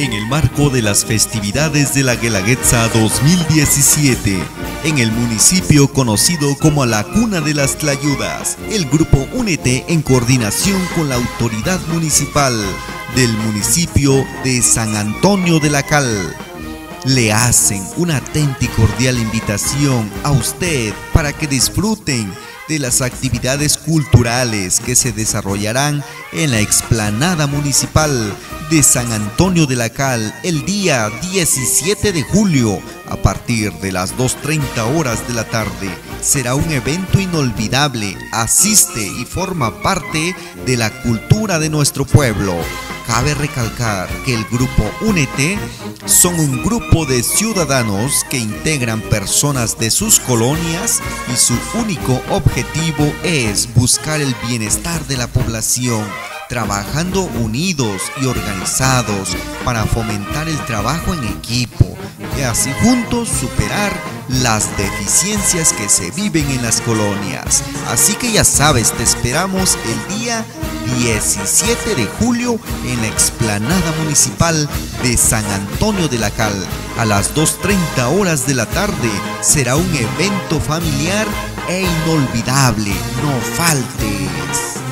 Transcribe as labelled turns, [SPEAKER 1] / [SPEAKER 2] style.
[SPEAKER 1] en el marco de las festividades de la Guelaguetza 2017, en el municipio conocido como la Cuna de las Tlayudas, el grupo Únete en coordinación con la autoridad municipal del municipio de San Antonio de la Cal. Le hacen una atenta y cordial invitación a usted para que disfruten de las actividades culturales que se desarrollarán en la explanada municipal de San Antonio de la Cal el día 17 de julio a partir de las 2.30 horas de la tarde. Será un evento inolvidable, asiste y forma parte de la cultura de nuestro pueblo. Cabe recalcar que el grupo Únete son un grupo de ciudadanos que integran personas de sus colonias y su único objetivo es buscar el bienestar de la población trabajando unidos y organizados para fomentar el trabajo en equipo y así juntos superar las deficiencias que se viven en las colonias. Así que ya sabes, te esperamos el día 17 de julio en la explanada municipal de San Antonio de la Cal. A las 2.30 horas de la tarde será un evento familiar e inolvidable. No faltes.